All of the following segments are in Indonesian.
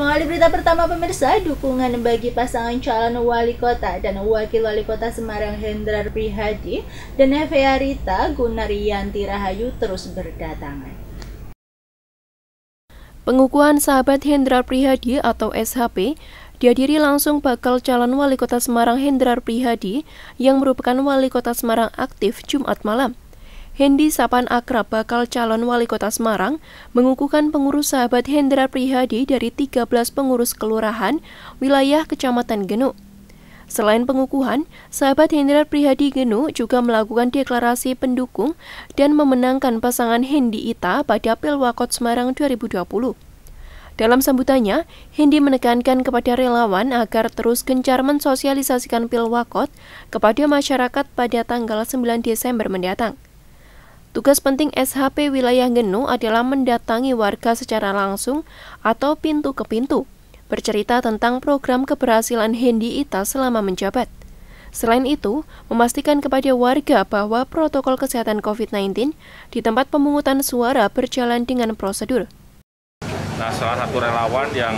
Mengawali berita pertama pemirsa, dukungan bagi pasangan calon wali kota dan wakil wali kota Semarang Hendrar Prihadi dan Evia Rita Gunaryanti Rahayu terus berdatangan. Pengukuhan sahabat Hendrar Prihadi atau SHP dihadiri langsung bakal calon wali kota Semarang Hendrar Prihadi yang merupakan wali kota Semarang aktif Jumat malam. Hendi Sapan Akrab bakal calon wali kota Semarang mengukuhkan pengurus sahabat Hendra Prihadi dari 13 pengurus kelurahan wilayah Kecamatan Genuk. Selain pengukuhan, sahabat Hendra Prihadi Genuk juga melakukan deklarasi pendukung dan memenangkan pasangan Hendi Ita pada Pilwakot Semarang 2020. Dalam sambutannya, Hendi menekankan kepada relawan agar terus gencar mensosialisasikan Pilwakot kepada masyarakat pada tanggal 9 Desember mendatang. Tugas penting SHP wilayah Genu adalah mendatangi warga secara langsung atau pintu ke pintu, bercerita tentang program keberhasilan Hendi Ita selama menjabat. Selain itu, memastikan kepada warga bahwa protokol kesehatan COVID-19 di tempat pemungutan suara berjalan dengan prosedur. Nah, salah satu relawan yang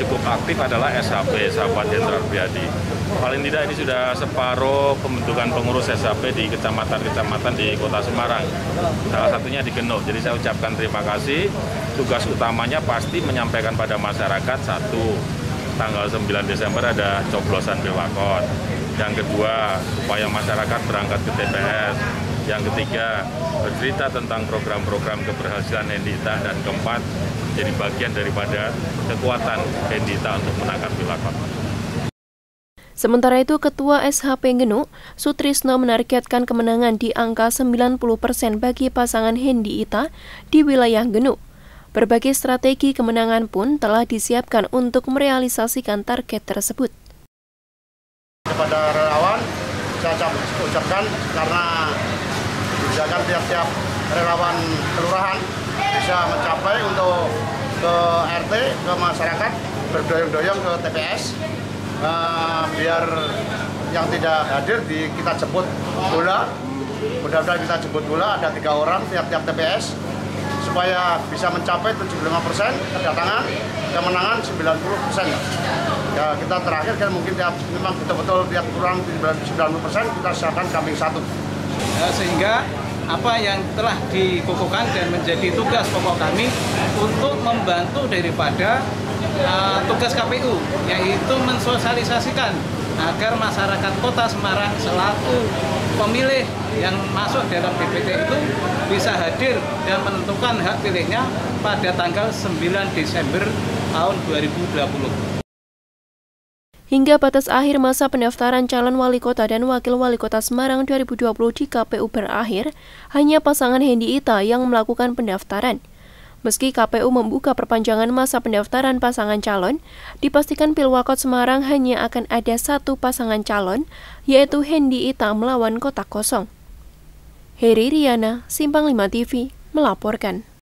cukup aktif adalah SHP, Sahabat Jenderal Biadi. Paling tidak ini sudah separuh pembentukan pengurus SHP di kecamatan-kecamatan di kota Semarang. Salah satunya di Genuk. Jadi saya ucapkan terima kasih. Tugas utamanya pasti menyampaikan pada masyarakat satu, tanggal 9 Desember ada coblosan Bewakot. Yang kedua, supaya masyarakat berangkat ke TPS. Yang ketiga, bercerita tentang program-program keberhasilan Hendita. Dan keempat, jadi bagian daripada kekuatan Hendita untuk menangkap Bewakot. Sementara itu, Ketua SHP Genuk, Sutrisno menargetkan kemenangan di angka 90% bagi pasangan Hendi Ita di wilayah Genuk. Berbagai strategi kemenangan pun telah disiapkan untuk merealisasikan target tersebut. Kepada relawan, saya ucapkan karena kebijakan tiap-tiap relawan kelurahan bisa mencapai untuk ke RT, ke masyarakat, berdoyong-doyong ke TPS, uh, biar yang tidak hadir di kita jemput bola. Mudah-mudahan kita jemput bola ada tiga orang tiap-tiap TPS supaya bisa mencapai 75 persen kedatangan kemenangan 90 persen. Ya kita terakhir kan mungkin tiap memang betul-betul tiap kurang 90 persen kita siapkan kambing satu. Ya, sehingga apa yang telah dikukuhkan dan menjadi tugas pokok kami untuk membantu daripada uh, tugas KPU yaitu mensosialisasikan agar masyarakat kota Semarang selaku pemilih yang masuk dalam DPT itu bisa hadir dan menentukan hak pilihnya pada tanggal 9 Desember tahun 2020. Hingga batas akhir masa pendaftaran calon wali kota dan wakil wali kota Semarang 2020 di KPU berakhir, hanya pasangan Hendi Ita yang melakukan pendaftaran. Meski KPU membuka perpanjangan masa pendaftaran pasangan calon, dipastikan Pilwakot Semarang hanya akan ada satu pasangan calon, yaitu Hendi Ita melawan kotak kosong. Heri Riana, Simpang 5 TV, melaporkan.